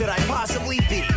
could I possibly be?